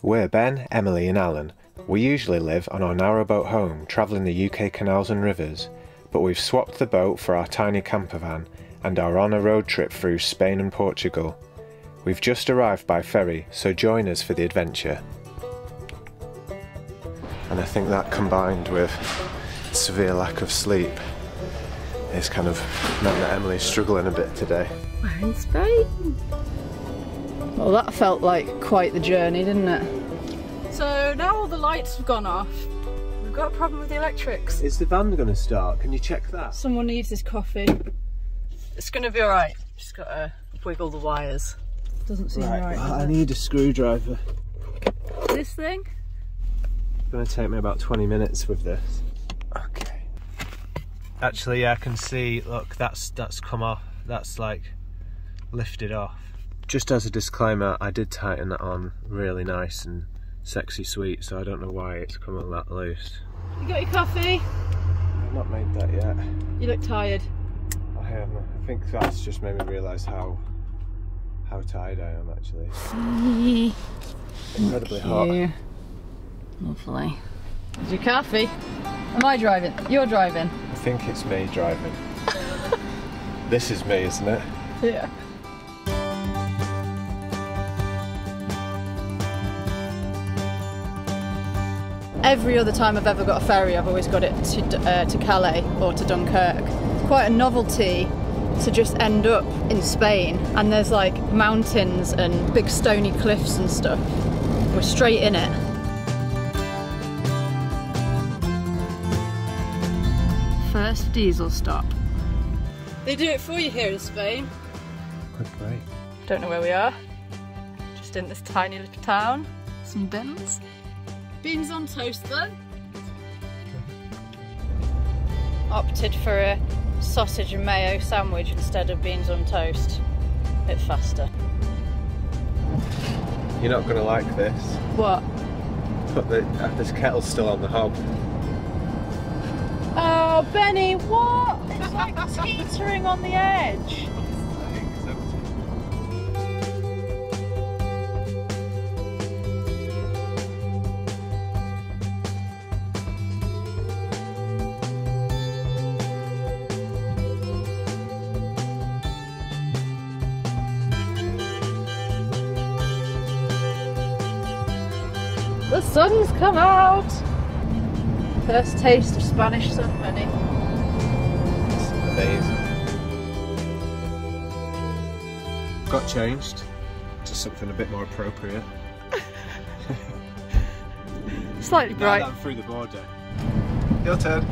We're Ben, Emily, and Alan. We usually live on our narrowboat home, travelling the UK canals and rivers, but we've swapped the boat for our tiny camper van and are on a road trip through Spain and Portugal. We've just arrived by ferry, so join us for the adventure. And I think that combined with severe lack of sleep is kind of meant that Emily's struggling a bit today. We're in Spain. Well, that felt like quite the journey, didn't it? So now all the lights have gone off. We've got a problem with the electrics. Is the van going to start? Can you check that? Someone needs this coffee. It's going to be alright. Just got to wiggle the wires. Doesn't seem right. well, I need a screwdriver. This thing? It's going to take me about 20 minutes with this. Okay. Actually, yeah, I can see. Look, that's that's come off. That's like lifted off. Just as a disclaimer, I did tighten that on really nice and sexy sweet, so I don't know why it's come on that loose. You got your coffee? I've not made that yet. You look tired. I am. I think that's just made me realise how how tired I am actually. Incredibly hot. Lovely. Is your coffee? Am I driving? You're driving. I think it's me driving. this is me, isn't it? Yeah. Every other time I've ever got a ferry, I've always got it to, uh, to Calais or to Dunkirk. It's quite a novelty to just end up in Spain, and there's like mountains and big stony cliffs and stuff. We're straight in it. First diesel stop. They do it for you here in Spain. Good break. Don't know where we are. Just in this tiny little town. Some bins. Beans on toast then. Opted for a sausage and mayo sandwich instead of beans on toast. A bit faster. You're not gonna like this, What? but the, uh, this kettle's still on the hob. Oh, Benny, what? It's like teetering on the edge. Sun's come out. First taste of Spanish sun, Benny. It's amazing. Got changed to something a bit more appropriate. Slightly Now bright. that I'm through the border. Your turn.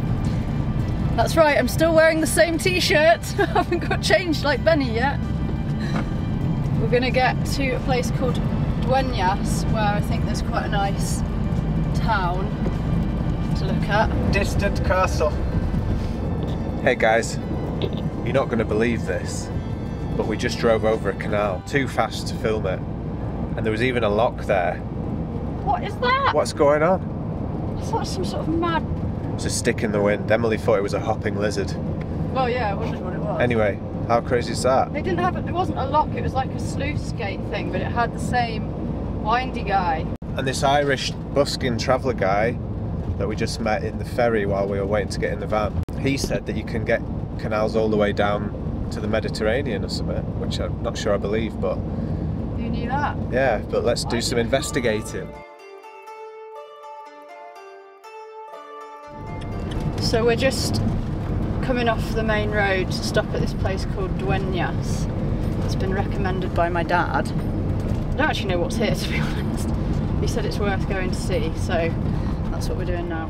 That's right, I'm still wearing the same t-shirt. I haven't got changed like Benny yet. We're gonna get to a place called Dueñas, where I think there's quite a nice town to look at. Distant castle. Hey guys, you're not going to believe this, but we just drove over a canal too fast to film it, and there was even a lock there. What is that? What's going on? It's like some sort of mad. It's a stick in the wind. Emily thought it was a hopping lizard. Well, yeah, I wondered what it was. Anyway, how crazy is that? It didn't have. it. It wasn't a lock. It was like a sluice gate thing, but it had the same windy guy. And this Irish busking traveller guy that we just met in the ferry while we were waiting to get in the van, he said that you can get canals all the way down to the Mediterranean or something, which I'm not sure I believe, but You knew that. yeah, but let's do some investigating. So we're just coming off the main road to stop at this place called Dueñas. It's been recommended by my dad. I don't actually know what's here to be honest. He said it's worth going to see, so that's what we're doing now.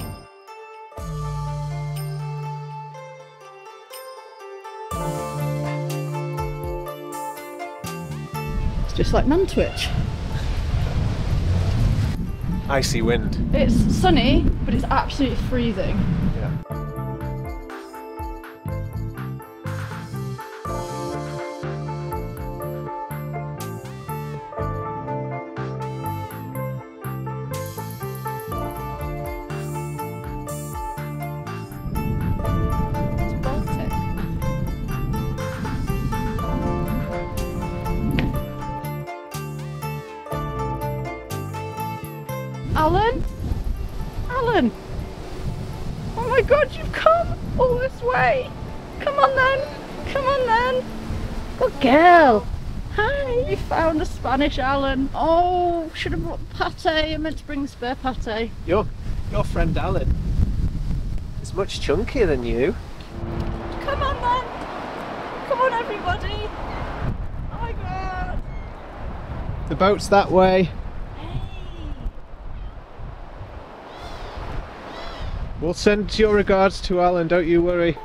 It's just like Nantwich. Icy wind. It's sunny, but it's absolutely freezing. Spanish Alan. Oh, should have brought pate. I meant to bring spare pate. Your, your friend Alan is much chunkier than you. Come on then. Come on everybody. Oh my god. The boat's that way. Hey. We'll send your regards to Alan, don't you worry.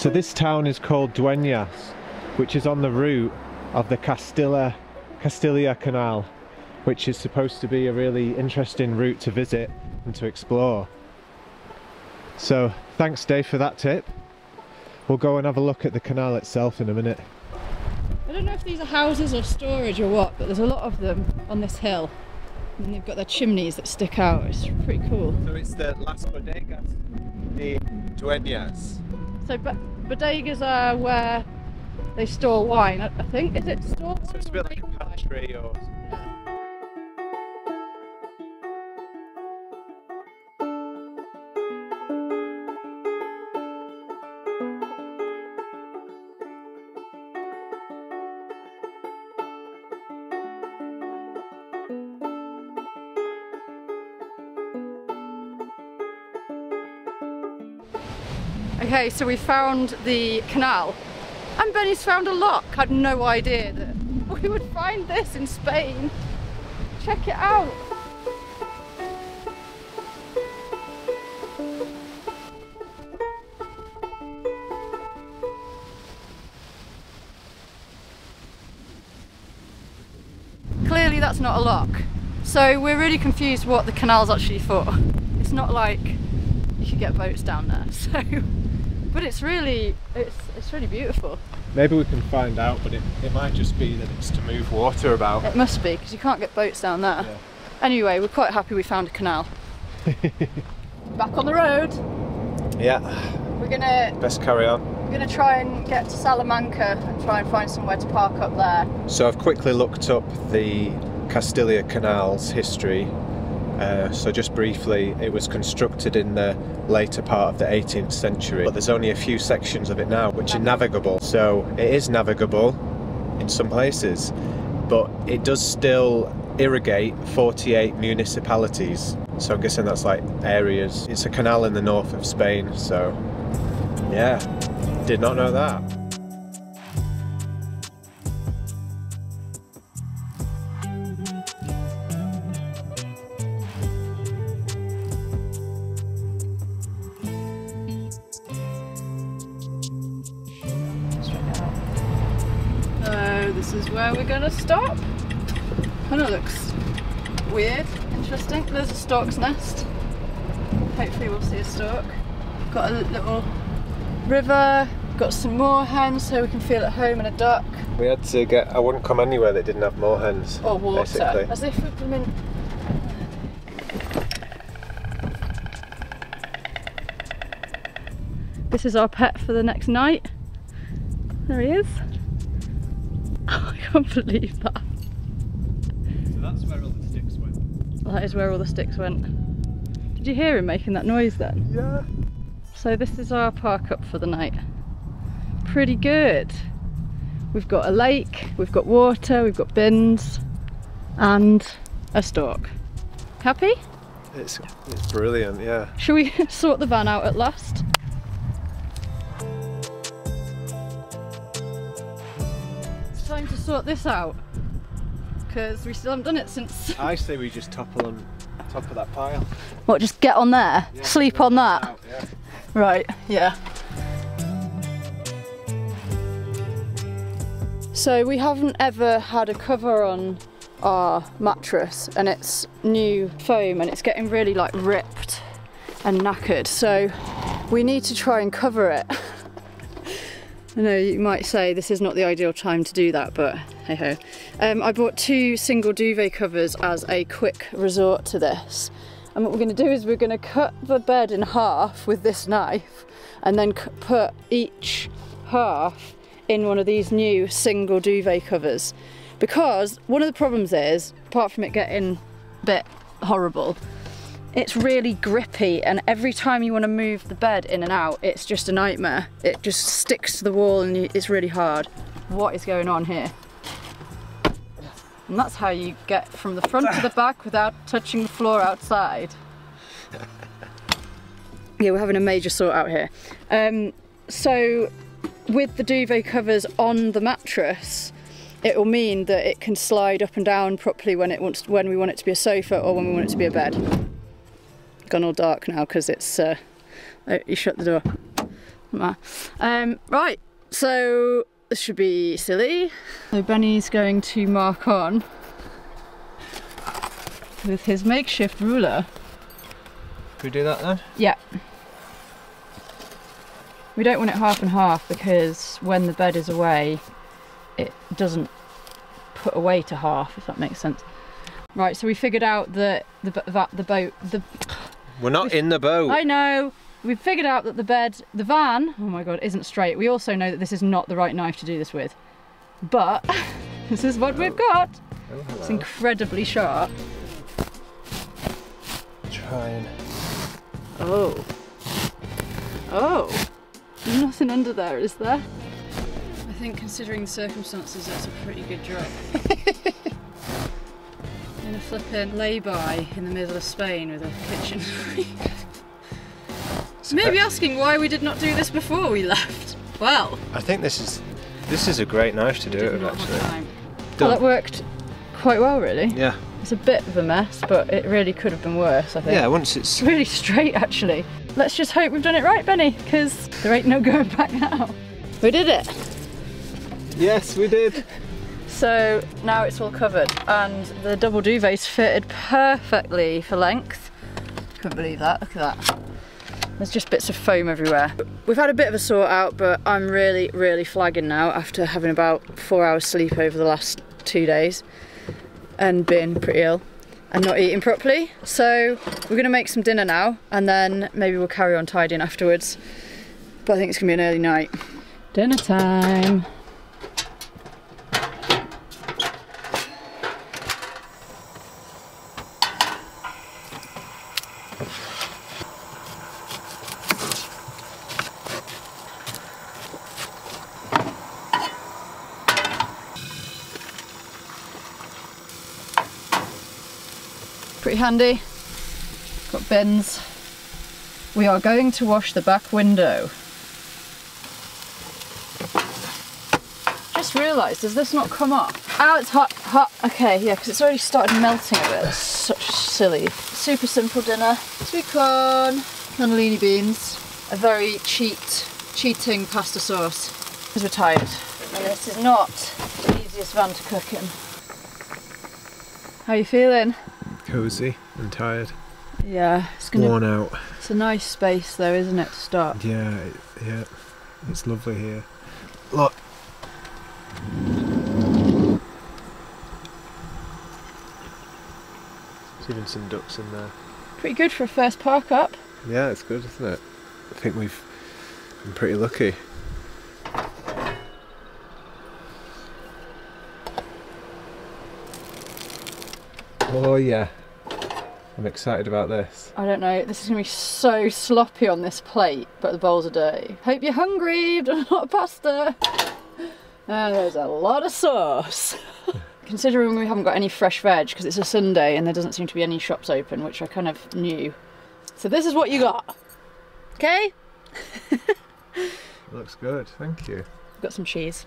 So this town is called Dueñas, which is on the route of the Castilla Castilla Canal, which is supposed to be a really interesting route to visit and to explore. So thanks Dave for that tip. We'll go and have a look at the canal itself in a minute. I don't know if these are houses or storage or what, but there's a lot of them on this hill. And they've got their chimneys that stick out. It's pretty cool. So it's the Las Bodegas de Dueñas. So bodegas are where they store wine. I, think is it store So it's a bit like a pantry or Okay, so we found the canal, and Benny's found a lock. I had no idea that we would find this in Spain. Check it out. Clearly, that's not a lock. So we're really confused what the canal's actually for. It's not like you could get boats down there. So, but it's really, it's it's really beautiful. maybe we can find out, but it, it might just be that it's to move water about. It must be because you can't get boats down there. Yeah. Anyway, we're quite happy we found a canal. Back on the road. Yeah, We're gonna best carry on. we're gonna try and get to Salamanca and try and find somewhere to park up there. So I've quickly looked up the Castilla Canal's history. Uh, so just briefly, it was constructed in the later part of the 18th century, but there's only a few sections of it now which are navigable. So it is navigable in some places, but it does still irrigate 48 municipalities. So I'm guessing that's like areas. It's a canal in the north of Spain, so yeah, did not know that. There's a stork's nest. Hopefully we'll see a stork. Got a little river. Got some moorhens so we can feel at home and a duck. We had to get. I wouldn't come anywhere that didn't have moorhens. Or water. Basically. As if we've been in. This is our pet for the next night. There he is. I can't believe that. So that's where all the sticks went. That is where all the sticks went. Did you hear him making that noise then? Yeah. So this is our park up for the night. Pretty good. We've got a lake, we've got water, we've got bins, and a stork. Happy? It's it's brilliant. Yeah. Shall we sort the van out at last? It's time to sort this out. Because we still haven't done it since. I say we just topple on top of that pile. What, just get on there? Sleep on that? Out, yeah. Right, yeah. So we haven't ever had a cover on our mattress and it's new foam and it's getting really like ripped and knackered. So we need to try and cover it. I know you might say this is not the ideal time to do that, but hey ho. Um, I bought two single duvet covers as a quick resort to this. And what we're going to do is we're going to cut the bed in half with this knife and then put each half in one of these new single duvet covers. Because one of the problems is, apart from it getting a bit horrible, it's really grippy and every time you want to move the bed in and out it's just a nightmare. It just sticks to the wall and it's really hard. What is going on here and that's how you get from the front to the back without touching the floor outside. Yeah we're having a major sort out here. Um, so with the duvet covers on the mattress it will mean that it can slide up and down properly when it wants when we want it to be a sofa or when we want it to be a bed. Gone all dark now because it's uh, oh, you shut the door. Um, right so this should be silly so Benny's going to mark on with his makeshift ruler Can we do that then? yeah we don't want it half and half because when the bed is away it doesn't put away to half if that makes sense right so we figured out that the that the boat the We're not in the boat. I know. We've figured out that the bed, the van, oh my god, isn't straight. We also know that this is not the right knife to do this with. But this is what we've got. Oh, It's incredibly sharp. Trying. Oh. Oh. There's nothing under there, is there? I think considering the circumstances, that's a pretty good job. in a flippin' lay-by in the middle of Spain with a kitchen. Maybe asking why we did not do this before we left. Well, I think this is this is a great knife to do it did with actually. Well, Done. that worked quite well, really. Yeah. It's a bit of a mess, but it really could have been worse, I think. Yeah, once it's It's really straight, actually. Let's just hope we've done it right, Benny, because there ain't no going back now. We did it. Yes, we did. So now it's all covered, and the double duvet's fitted perfectly for length. Couldn't believe that. Look at that. There's just bits of foam everywhere. We've had a bit of a sort out, but I'm really, really flagging now after having about four hours sleep over the last two days and being pretty ill and not eating properly. So we're gonna make some dinner now and then maybe we'll carry on tidying afterwards. But I think it's gonna be an early night. Dinner time. Pretty handy. Got bins. We are going to wash the back window. Just realised, does this not come off? Oh, it's hot, hot. Okay, yeah, because it's already started melting a bit. That's such silly. Super simple dinner. Sweet corn, cannellini beans, a very cheat, cheating pasta sauce. Because we're tired. And this is not the easiest van to cook in. How are you feeling? Cozy and tired. Yeah, it's gonna. Worn out. It's a nice space though, isn't it, to start? Yeah, it- yeah. It's lovely here. Look. There's even some ducks in there. Pretty good for a first park up. Yeah, it's good, isn't it? I think we've been pretty lucky. Oh yeah. I'm excited about this. I don't know, this is gonna be so sloppy on this plate, but the bowls are dirty. Hope you're hungry, you've done a lot of pasta. And there's a lot of sauce. Considering we haven't got any fresh veg because it's a Sunday and there doesn't seem to be any shops open, which I kind of knew. So this is what you got. Okay? looks good, thank you. Got some cheese.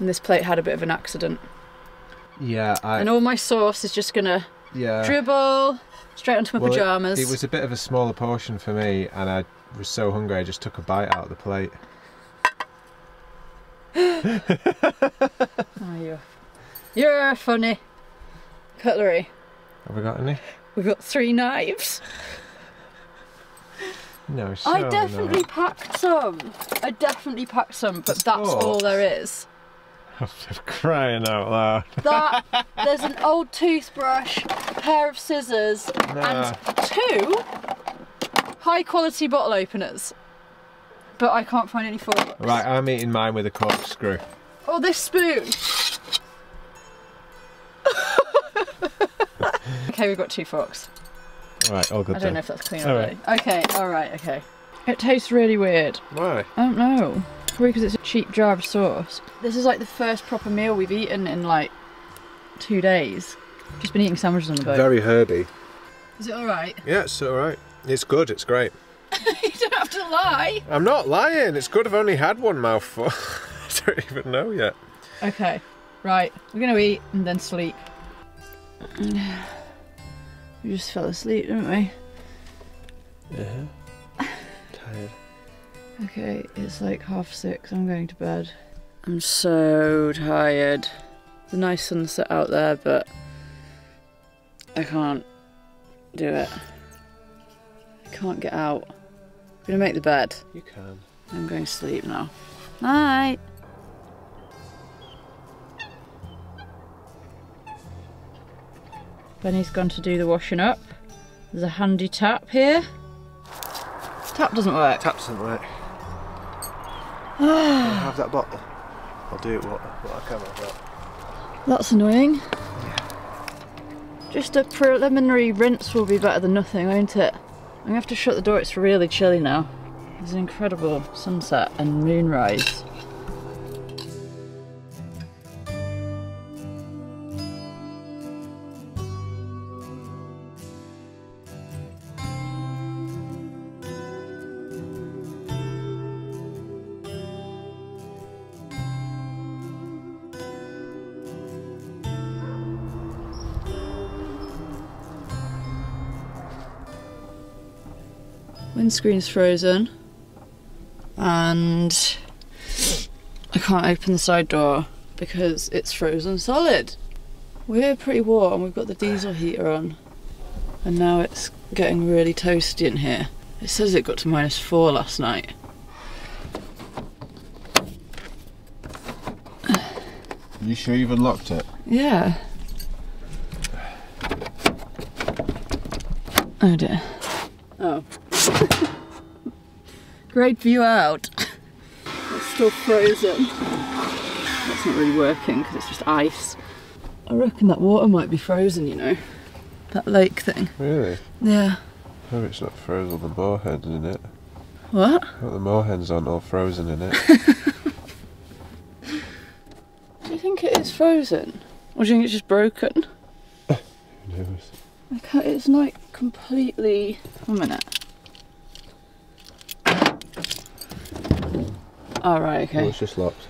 And this plate had a bit of an accident. Yeah, I And all my sauce is just gonna yeah. dribble straight onto my Well, pyjamas. It, was a bit of a smaller portion for me, and I was so hungry I just took a bite out of the plate. Oh, you're, you're funny. Cutlery. Have we got any? We've got three knives. No, I definitely packed some. I definitely packed some, but that's all there is. I'm crying out loud. That there's an old toothbrush, a pair of scissors, Nah. and two high quality bottle openers. but I can't find any forks. Right, I'm eating mine with a corkscrew. Oh, this spoon. okay, we've got two forks. Right, all good I don't know if that's clean All already. Okay, alright, okay. It tastes really weird. Why? I don't know. Probably because it's a cheap jar of sauce. This is like the first proper meal we've eaten in like two days. Just been eating sandwiches on the boat. Very herby. Is it alright? Yeah, it's alright. It's good, it's great. you don't have to lie. I'm not lying, it's good I've only had one mouthful. I don't even know yet. Okay, right. We're gonna eat and then sleep. We just fell asleep, didn't we? Yeah. Uh-huh. Tired. Okay, it's like half six. I'm going to bed. I'm so tired. It's a nice sunset out there, but I can't do it. I can't get out. I'm gonna make the bed. You can. I'm going to sleep now. Night. Benny's gone to do the washing up. There's a handy tap here. Tap doesn't work. Tap doesn't work. have that bottle. I'll do it what, what I can with that. That's annoying. Just a preliminary rinse will be better than nothing, won't it? I'm gonna have to shut the door, it's really chilly now. There's an incredible sunset and moonrise. Windscreen's frozen and I can't open the side door because it's frozen solid. We're pretty warm, we've got the diesel heater on and now it's getting really toasty in here. It says it got to minus four last night. Are you sure you've unlocked it? Yeah. Oh dear. Oh. Great view out. It's still frozen. That's not really working because it's just ice. I reckon that water might be frozen, you know. That lake thing. Really? Yeah. No, it's not frozen. The moorhen's in it. What? Well, the moorhens aren't all frozen in it. Do you think it is frozen? Or do you think it's just broken? Who knows? I can't, it's like completely. One minute. Alright, okay. Well, it's just locked.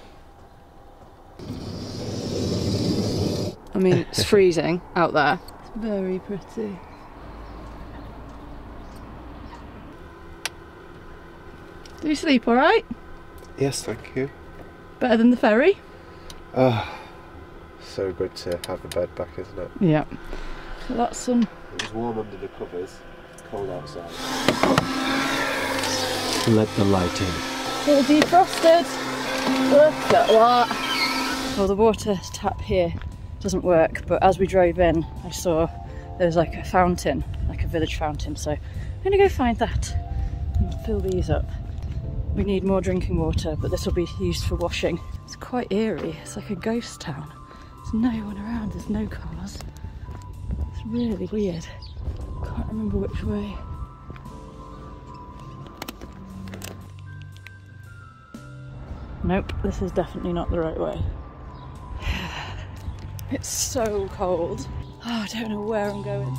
I mean, it's freezing out there. It's very pretty. Do you sleep alright? Yes, thank you. Better than the ferry? Ah, so good to have a bed back, isn't it? Yeah. So that's some. It was warm under the covers, cold outside. Let the light in. All defrosted. Look at that. Well, the water tap here doesn't work, but as we drove in, I saw there's like a fountain, like a village fountain. So I'm gonna go find that and fill these up. We need more drinking water, but this will be used for washing. It's quite eerie. It's like a ghost town. There's no one around. There's no cars. It's really weird. Can't remember which way. Nope, this is definitely not the right way. It's so cold. Oh, I don't know where I'm going.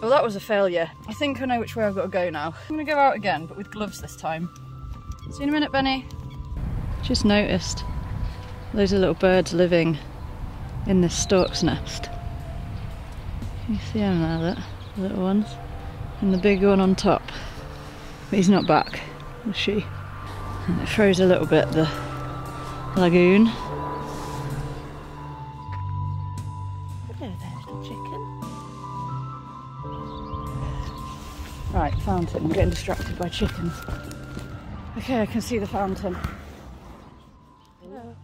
Well, that was a failure. I think I know which way I've got to go now. I'm gonna go out again, but with gloves this time. See you in a minute, Benny. Just noticed loads of little birds living in this stork's nest. Can you see them there, the little ones? And the big one on top. But he's not back, is she? And it froze a little bit, the lagoon. Hello there, little chicken. Right, fountain. I'm getting distracted by chickens. Okay, I can see the fountain. Hello.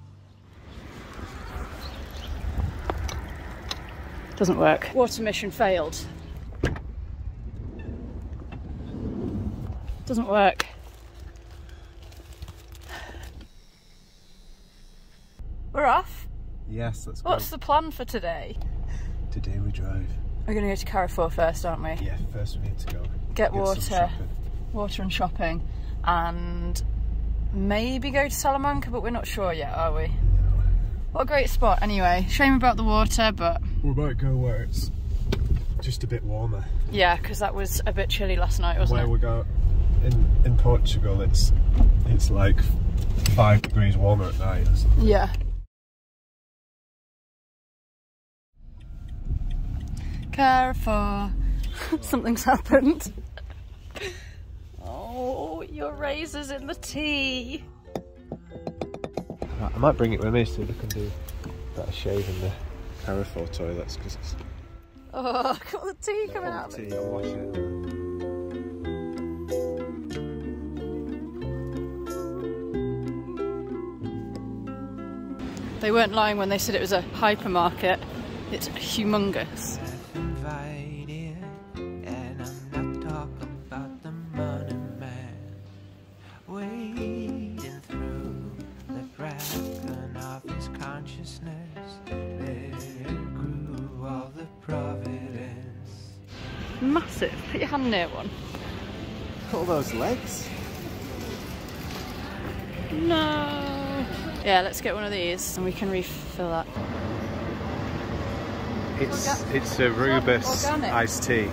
Doesn't work. Water mission failed. Doesn't work. We're off. Yes, let's What's the plan for today? Today we drive. We're going to go to Carrefour first, aren't we? Yeah, first we need to go Get some water, water and shopping, and maybe go to Salamanca, but we're not sure yet, are we? No. What a great spot, anyway. Shame about the water, but We might go where it's just a bit warmer. yeah, because that was a bit chilly last night, wasn't Where it? we go in in Portugal, it's it's like five degrees warmer at night. Or something. Yeah. Careful. Something's happened. Oh, your razor's in the tea. I might bring it with me so we can do better shave in the Carrefour toilets because it's Oh, got the tea coming out. of it. tea. I'll wash it. They weren't lying when they said it was a hypermarket. It's humongous. invited, and I'm not talking about the money man. Wading through the bracken of his consciousness, there grew all the providence. Massive. Put your hand near one. All those legs. No. Yeah, let's get one of these and we can refill that. It's Orga- it's a rooibos organic. iced tea.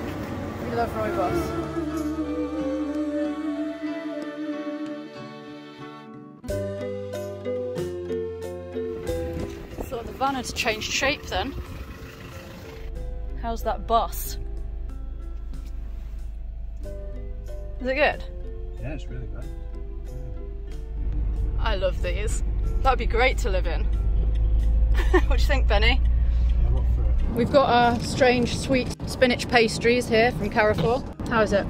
We love rooibos. Thought the van had changed shape then. How's that boss? Is it good? Yeah, it's really good. I love these. That'd be great to live in. what do you think, Benny? I'm up for it. We've got our strange sweet spinach pastries here from Carrefour. How is it?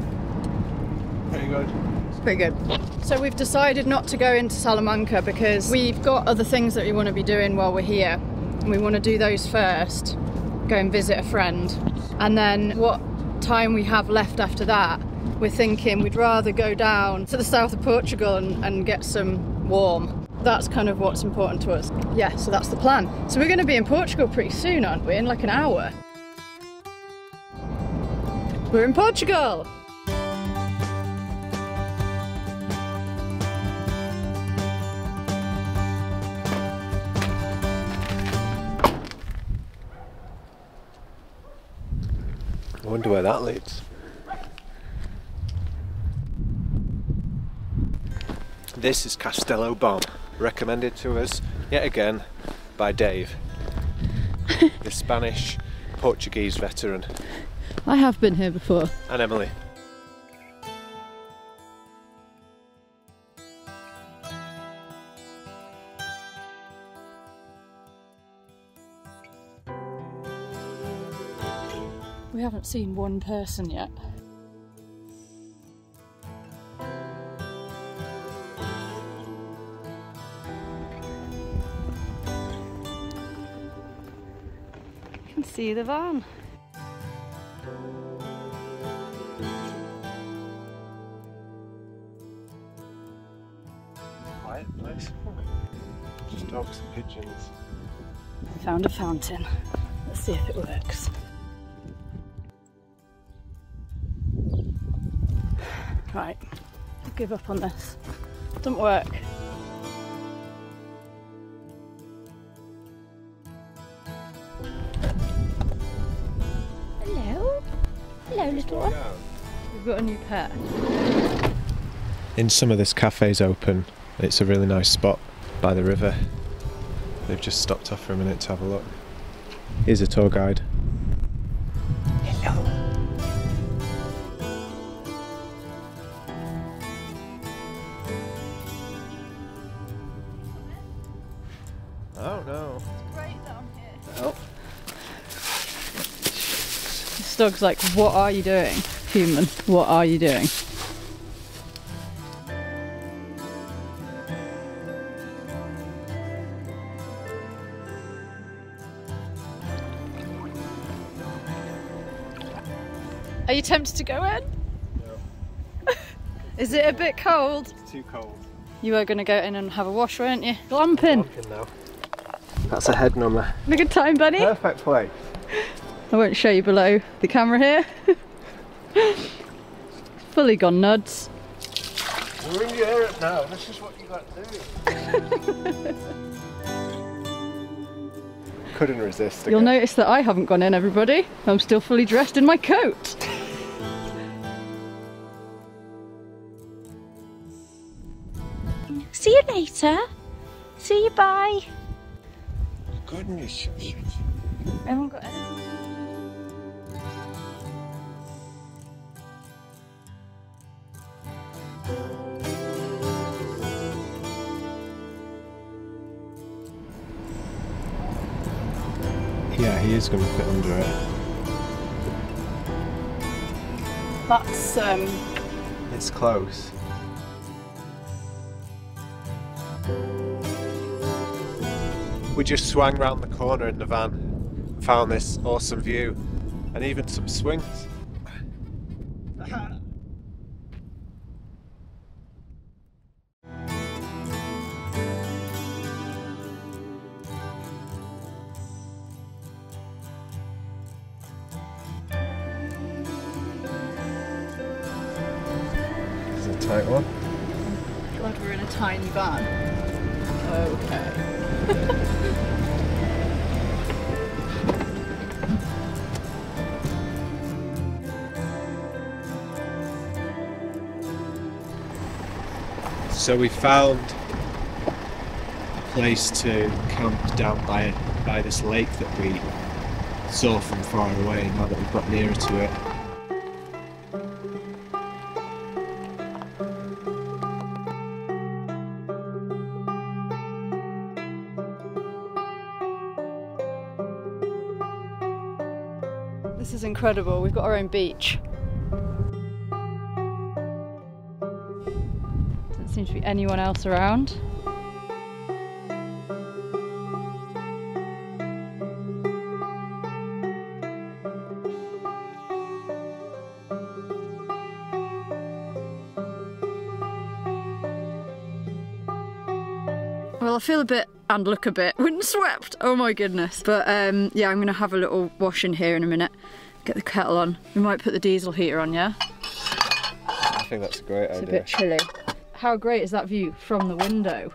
Pretty good. It's pretty good. So we've decided not to go into Salamanca because we've got other things that we want to be doing while we're here. And we want to do those first, go and visit a friend. And then what time we have left after that, we're thinking we'd rather go down to the south of Portugal and, and get some warm. That's kind of what's important to us. Yeah, so that's the plan. So we're going to be in Portugal pretty soon, aren't we? In like an hour. We're in Portugal! I wonder where that leads. This is Castelo Bom, recommended to us yet again by Dave, the Spanish Portuguese veteran, I have been here before. and Emily. We haven't seen one person yet. Can see the van. Quiet place. Just dogs and pigeons. Found a fountain. Let's see if it works. Right, I'll give up on this. Doesn't work. Got a new pet. In summer, this cafe's open. It's a really nice spot by the river. They've just stopped off for a minute to have a look. Here's a tour guide. Hello. Oh no. Oh. This dog's like, what are you doing? Human, what are you doing? Are you tempted to go in? Is it a bit cold? It's too cold. You were going to go in and have a wash, weren't you? Glamping. Pumpkin now. That's a head number. Have a good time, Benny. Perfect place. I won't show you below the camera here. Fully gone nuts. We're in Europe now. This is what you got to do. Couldn't resist. You'll notice that I haven't gone in, everybody. I'm still fully dressed in my coat. See you later. See you bye. Goodness. I haven't got any. Yeah, he is going to fit under it. That's um It's close. We just swung round the corner in the van, found this awesome view, and even some swings. So we found a place to camp down by by this lake that we saw from far away. Now that we've got nearer to it, This is incredible. We've got our own beach. Be anyone else around. Well, I feel a bit and look a bit windswept. Oh my goodness. But um, yeah, I'm gonna have a little wash in here in a minute. Get the kettle on. We might put the diesel heater on, yeah? I think that's a great It's a bit chilly. How great is that view from the window?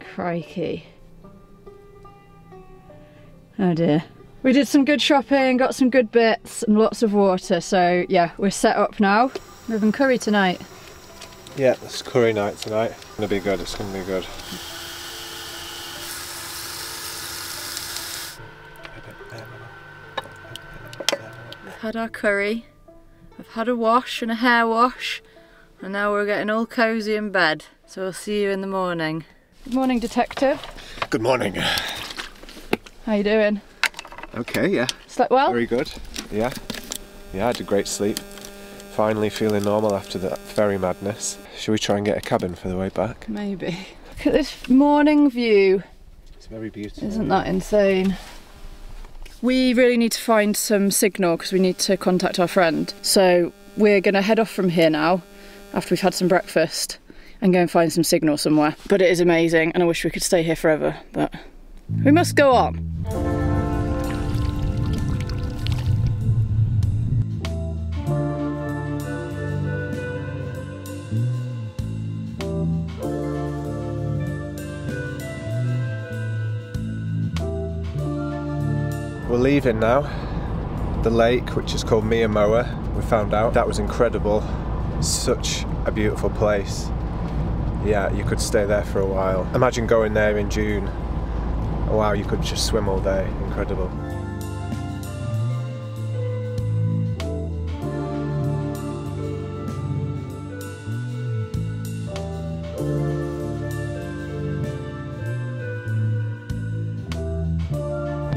Crikey. Oh dear. We did some good shopping, got some good bits and lots of water. So yeah, we're set up now. We're having curry tonight. Yeah, it's curry night tonight. It's gonna be good. It's gonna be good. We've had our curry. I've had a wash and a hair wash. And now we're getting all cosy in bed. So we'll see you in the morning. Good morning, detective. Good morning. How you doing? Okay, yeah. Slept well? Very good. Yeah. Yeah, I had a great sleep. Finally feeling normal after that ferry madness. Should we try and get a cabin for the way back? Maybe. Look at this morning view. It's very beautiful. Isn't that insane? We really need to find some signal because we need to contact our friend. So we're going to head off from here now after we've had some breakfast and go and find some signal somewhere. But it is amazing and I wish we could stay here forever. But we must go on. We're leaving now. The lake, which is called Meimoa, we found out. That was incredible. Such a beautiful place. Yeah, you could stay there for a while. Imagine going there in June. Wow, you could just swim all day. Incredible.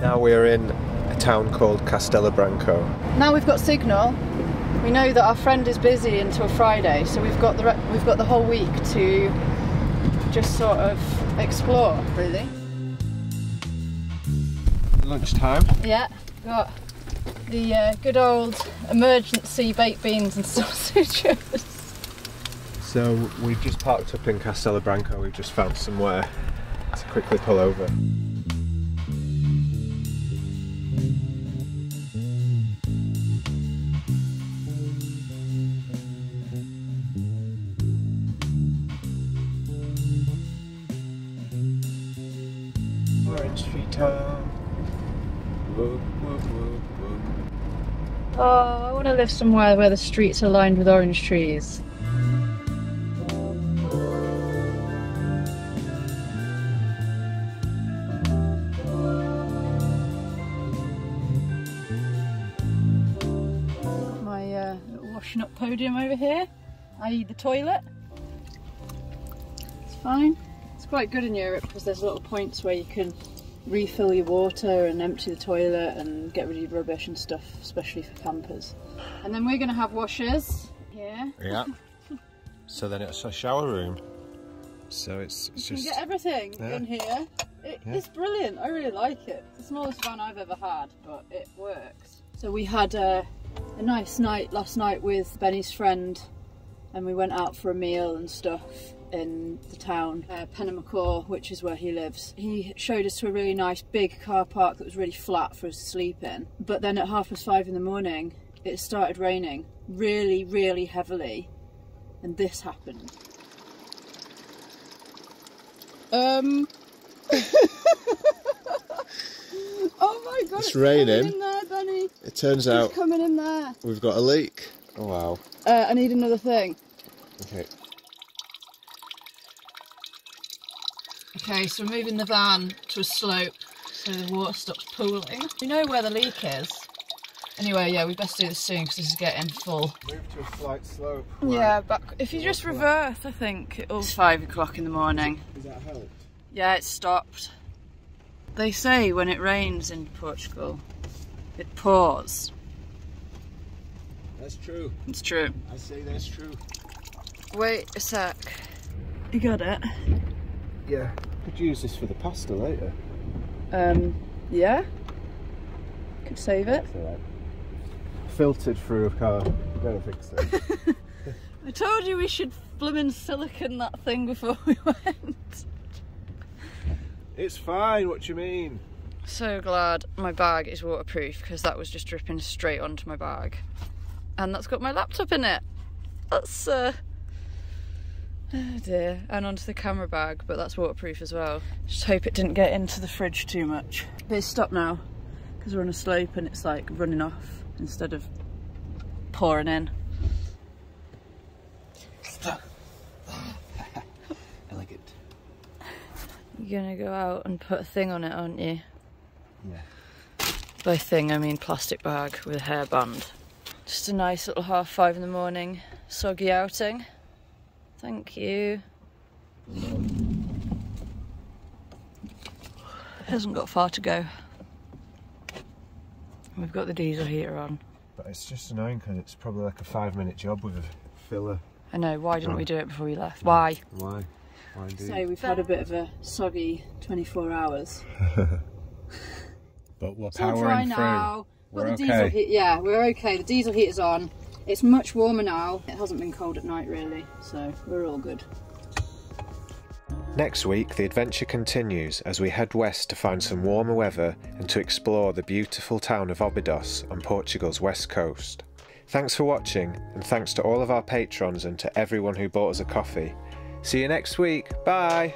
Now we're in a town called Castelo Branco. Now we've got signal. We know that our friend is busy until Friday, so we've got the re- we've got the whole week to just sort of explore, really. Lunchtime. Yeah, got the uh, good old emergency baked beans and sausages. So we've just parked up in Castelo Branco. We've just found somewhere to quickly pull over. Want to live somewhere where the streets are lined with orange trees. My uh, washing up podium over here, i.e. the toilet. It's fine. It's quite good in Europe because there's little points where you can refill your water and empty the toilet and get rid of your rubbish and stuff, especially for campers. And then we're going to have washers here. Yeah. so then it's a shower room. So it's, it's You just can get everything Yeah. in here. It, Yeah. It's brilliant. I really like it. It's the smallest van I've ever had, but it works. So we had a, a nice night last night with Benny's friend, and we went out for a meal and stuff in the town, uh, Penamacor, which is where he lives. He showed us to a really nice big car park that was really flat for us to sleep in. But then at half past five in the morning, it started raining really, really heavily, and this happened. Um. oh my god! It's raining. Coming in there. It turns out. It's coming in there. we've got a leak. Oh wow. Uh, I need another thing. Okay. Okay, so we're moving the van to a slope so the water stops pooling. We know where the leak is. Anyway, yeah, we best do this soon because this is getting full. Move to a slight slope. Yeah, but if you just reverse, I think it'll. It's five o'clock in the morning. Does that help? Yeah, it stopped. They say when it rains in Portugal, it pours. That's true. It's true. I say that's true. Wait a sec. You got it? Yeah. Could use this for the pasta later. Um, yeah. Could save it. Alright. Filtered through a car. Better fix it. I told you we should bloomin' silicon that thing before we went. it's fine. What do you mean? So glad my bag is waterproof because that was just dripping straight onto my bag. And that's got my laptop in it. That's uh Oh dear. And onto the camera bag, but that's waterproof as well. Just hope it didn't get into the fridge too much. But it's stopped now because we're on a slope and it's like running off instead of pouring in. Stop! Elegant. You're gonna go out and put a thing on it, aren't you? Yeah. By thing, I mean plastic bag with a hairband. Just a nice little half five in the morning, soggy outing. Thank you. Hasn't got far to go. We've got the diesel heater on. But it's just annoying because it's probably like a five minute job with a filler. I know, why didn't we do it before we left? Why? Why? Why indeed? So we've had a bit of a soggy 24 hours. but we're It's all dry now. We're Got the diesel okay. heat. Yeah, we're okay. The diesel heater's on. It's much warmer now. It hasn't been cold at night really, so we're all good. Next week, the adventure continues as we head west to find some warmer weather and to explore the beautiful town of Óbidos on Portugal's west coast. Thanks for watching, and thanks to all of our patrons and to everyone who bought us a coffee. See you next week. Bye.